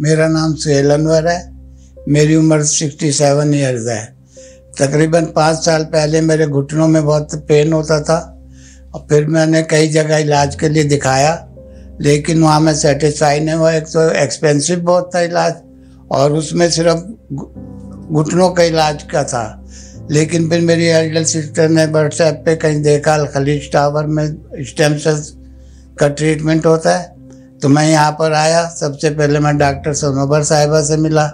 मेरा नाम सुहेल अनवर है। मेरी उम्र 67 ईयर्स है। तकरीबन पाँच साल पहले मेरे घुटनों में बहुत पेन होता था और फिर मैंने कई जगह इलाज के लिए दिखाया। लेकिन वहाँ मैं सेटिस्फाई नहीं हुआ। एक तो एक्सपेंसिव बहुत था इलाज और उसमें सिर्फ़ घुटनों का इलाज का था। लेकिन फिर मेरी एल्डर सिस्टर ने व्हाट्सएप पे कहीं देखा खलीज टावर में स्टेम सेल्स का ट्रीटमेंट होता है। तो मैं यहाँ पर आया। सबसे पहले मैं डॉक्टर सनोबर साहिबा से मिला,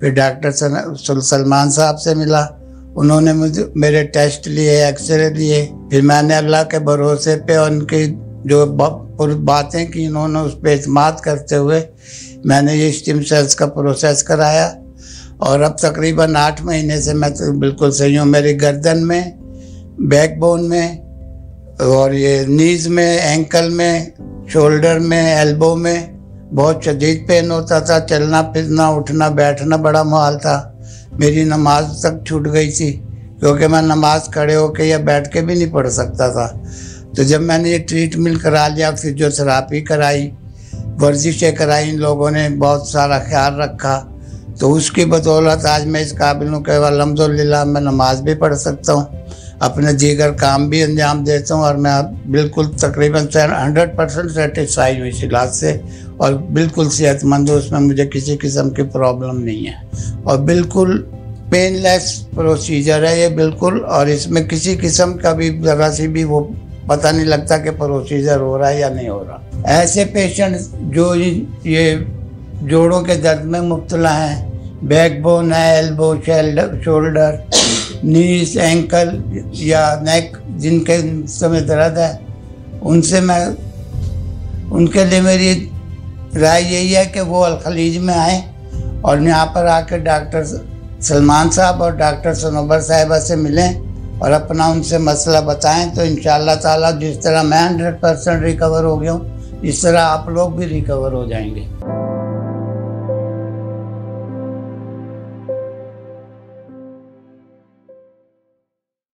फिर डॉक्टर सलमान साहब से मिला। उन्होंने मुझे, मेरे टेस्ट लिए, एक्सरे लिए। फिर मैंने अल्लाह के भरोसे पे उनकी जो बातें की, उन्होंने उस पर अतमाद करते हुए मैंने ये स्टिम सेल्स का प्रोसेस कराया। और अब तकरीबन आठ महीने से मैं तो बिल्कुल सही हूँ। मेरी गर्दन में, बैकबोन में और ये नीज में, एंकल में शोल्डर में, एल्बो में बहुत शदीद पेन होता था, चलना, फिरना, उठना, बैठना बड़ा माहौल था। मेरी नमाज़ तक छूट गई थी, क्योंकि मैं नमाज़ खड़े होके या बैठ के भी नहीं पढ़ सकता था। तो जब मैंने ये ट्रीटमेंट करा लिया फिजियोथेरापी कराई, वर्जिशें कराई इन लोगों ने, बहुत सारा ख्याल रखा तो उसकी बदौलत आज मैं इस काबिल हूँ कि अलहमदिल्ला मैं नमाज़ भी पढ़ सकता हूँ। अपने जीगर काम भी अंजाम देता हूँ और मैं बिल्कुल तकरीबन हंड्रेड परसेंट सेटिस्फाई हूँ इस इलाज से और बिल्कुल सेहतमंद हूँ, उसमें मुझे किसी किस्म की प्रॉब्लम नहीं है। और बिल्कुल पेनलेस प्रोसीजर है ये बिल्कुल और इसमें किसी किस्म का भी ज़रा सी भी वो पता नहीं लगता कि प्रोसीजर हो रहा है या नहीं हो रहा। ऐसे पेशेंट जो ये जोड़ों के दर्द में मुबतला हैं बैकबोन है एल्बो शेल्डर नीस एंकल या नेक, जिनके समय दर्द है, उनसे मैं, उनके लिए मेरी राय यही है कि वो अलखलीज में आए और यहाँ पर आकर डॉक्टर सलमान साहब और डॉक्टर सनोबर साहिबा से मिलें और अपना उनसे मसला बताएँ तो इन ताला जिस तरह मैं हंड्रेड परसेंट रिकवर हो गया हूँ, इस तरह आप लोग भी रिकवर हो जाएँगे।